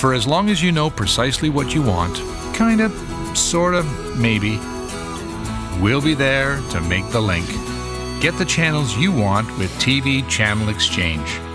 for as long as you know precisely what you want, kinda, sorta, maybe, we'll be there to make the link. Get the channels you want with TV Channel Exchange.